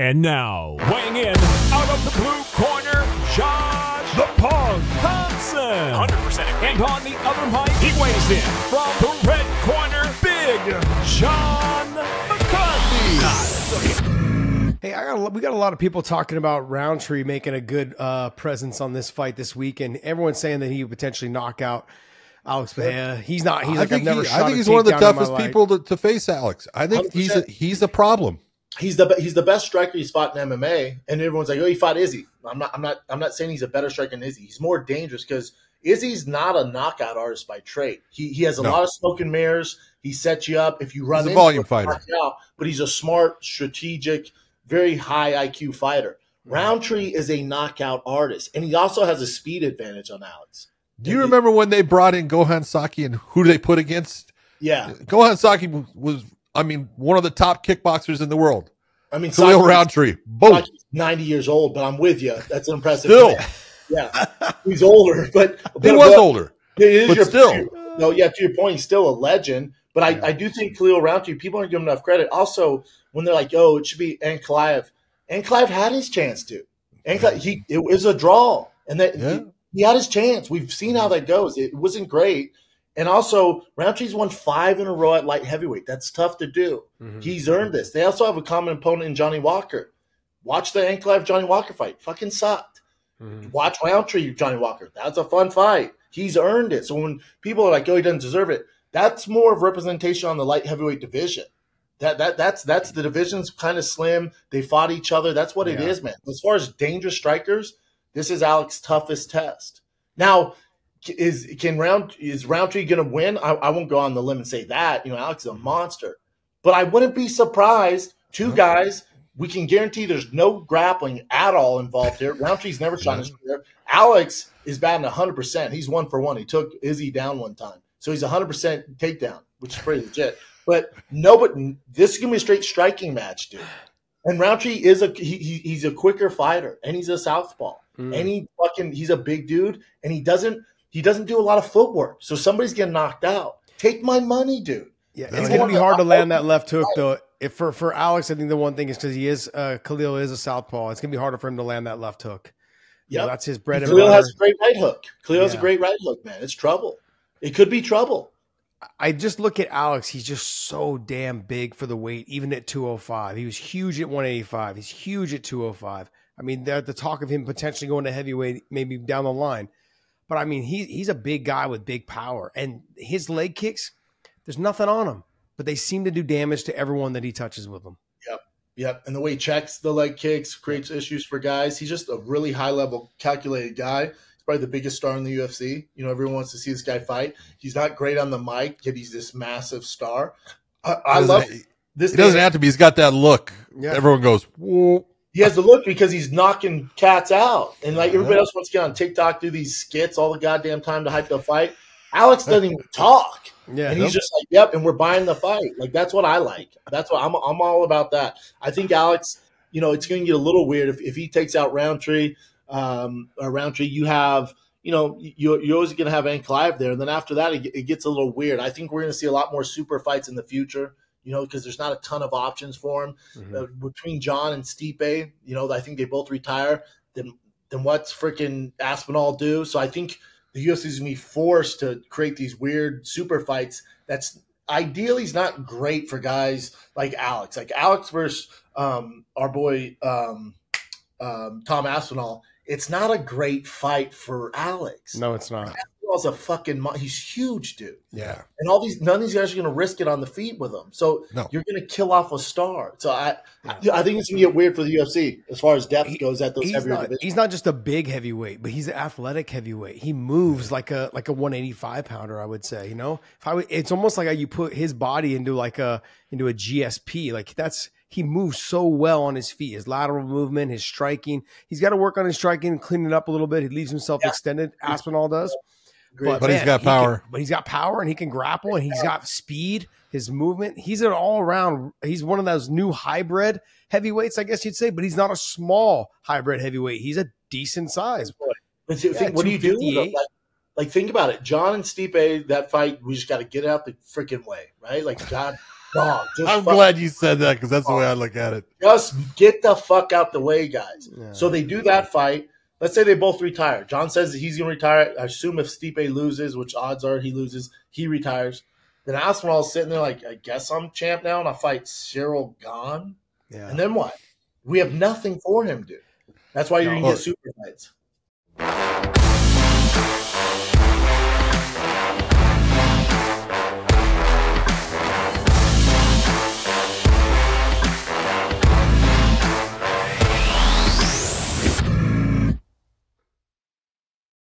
And now, weighing in out of the blue corner, Josh the Punk Thomson. 100% agree. And on the other mic, he weighs in from the red corner, Big John McCarthy. Hey, I got a, we got a lot of people talking about Rountree making a good uh, presence on this fight this week, and everyone's saying that he would potentially knock out Alex Bahia. He's not. He's I like I've think, never he- shot I think a he's one of the takedown in my toughest people to, to face Alex. I think he's a, he's a problem. He's the he's the best striker he's fought in MMA, and everyone's like, "Oh, he fought Izzy." I'm not I'm not I'm not saying he's a better striker than Izzy. He's more dangerous because Izzy's not a knockout artist by trade. He he has a No. lot of smoke and mirrors. He sets you up if you run. He's a volume him, fighter. knock out, but he's a smart, strategic, very high IQ fighter. Mm-hmm. Rountree is a knockout artist, and he also has a speed advantage on Alex. Do you remember when they brought in Gokhan Saki and who they put against? Yeah, Gokhan Saki was, was I mean, one of the top kickboxers in the world. I mean, Khalil Rountree. Boom. Saki's 90 years old, but I'm with you. That's an impressive. Still. man. yeah, he's older, but He was but- older. It is But your, still. no, yeah. To your point, he's still a legend. But I, I do think Khalil Rountree. People aren't giving him enough credit. Also, when they're like, "Oh, it should be Ankalaev," Ankalaev had his chance to. Ankalaev, he it was a draw, and that Yeah. he, he had his chance. We've seen how that goes. It wasn't great. And also, Rountree's won five in a row at light heavyweight. That's tough to do. Mhm. He's earned this. They also have a common opponent in Johnny Walker. Watch the Ankalaev Johnny Walker fight. Fucking sucked. Mhm. Watch Rountree, Johnny Walker. That's a fun fight. He's earned it. So when people are like, "Oh, he doesn't deserve it," that's more of representation on the light heavyweight division. That that that's that's the division's kind of slim. They fought each other. That's what it Yeah. is, man. As far as dangerous strikers, this is Alex's toughest test. Now, is can round is Rountree going to win? I, I won't go on the limb and say that. You know, Alex is a mm-hmm. monster, but I wouldn't be surprised. Two mm-hmm. guys, we can guarantee there's no grappling at all involved here. Rountree's never shot mm-hmm. his career. Alex is batting 100%. He's one for one. He took Izzy down one time. So he's 100% takedown, which is pretty legit. But no, but this is going to be a straight striking match, dude. And Rountree is a he, he, he's a quicker fighter, and he's a southpaw, Mm. and he fucking he's a big dude, and he doesn't he doesn't do a lot of footwork, so somebody's getting knocked out. Take my money, dude. Yeah, it's going to be hard to land that left hook though. If for for Alex, I think the one thing is because he is uh, Khalil is a southpaw. It's going to be harder for him to land that left hook. You know, that's his bread and Khalil butter. has a great right hook. Khalil has a great right hook, man. It's trouble. It could be trouble. I just look at Alex. He's just so damn big for the weight, even at 205. He was huge at 185. He's huge at 205. I mean, the, the talk of him potentially going to heavyweight maybe down the line. But I mean, he, he's a big guy with big power. And his leg kicks, there's nothing on him, but they seem to do damage to everyone that he touches with them. Yep. Yep. And the way he checks the leg kicks creates issues for guys. He's just a really high level, calculated guy. He's probably the biggest star in the UFC. You know, everyone wants to see this guy fight. He's not great on the mic, yet he's this massive star. I, I Doesn't- love this. He doesn't have to be. He's got that look. Yeah. Everyone goes, Whoa. He has the look because he's knocking cats out. And like everybody else wants to get on TikTok, do these skits all the goddamn time to hype the fight. Alex doesn't even talk. Yeah. and he's just like, "Yep," and we're buying the fight. Like that's what I like. That's what I'm. I'm all about that. I think Alex. You know, it's going to get a little weird if, if he takes out Rountree. Um, or Rountree, you have. You know, you're, you're always going to have Ankalaev there, and then after that, it, it gets a little weird. I think we're going to see a lot more super fights in the future. You know, because there's not a ton of options for him Mhm. uh, between John and Stipe. You know, I think they both retire. Then, then what's freaking Aspinall do? So I think the UFC is going to be forced to create these weird super fights. That's ideally is not great for guys like Alex. Like Alex versus um, our boy um, um, Tom Aspinall. It's not a great fight for Alex. no, it's not. Aspinall's a fucking. He's huge, dude. Yeah. And all these, none of these guys are going to risk it on the feet with him. So No. you're going to kill off a star. So I, I think it's going to get weird for the UFC as far as depth He- goes at those He's heavier not, divisions. he's not just a big heavyweight, but he's an athletic heavyweight. He moves like a like a 185 pounder, I would say. You know, if I would, it's almost like you put his body into like a into a GSP. Like that's he moves so well on his feet. His lateral movement, his striking. He's got to work on his striking, and clean it up a little bit. He leaves himself Yeah. extended. Aspinall does. Agreed. But he's got he can- power. but he's got power and he can grapple and he's got speed. His movement. He's an all around. He's one of those new hybrid heavyweights, I guess you'd say. But he's not a small hybrid heavyweight. He's a decent size. But th- Yeah, think, what do you do? with Like, like, think about it. John and Stipe, that fight, we just got to get out the freaking way, right? Like, God, dog. Just I'm glad you said that because that's the way I look at it. Just get the fuck out the way, guys. Yeah. So they do that fight. Let's say they both retire. John says that he's going to retire. I assume if Stipe loses, which odds are he loses, he retires. Then Aspinall's sitting there like, I guess I'm champ now, and I fight Ciryl Gane. Yeah. And then what? We have nothing for him, dude. That's why you're going to get super fights.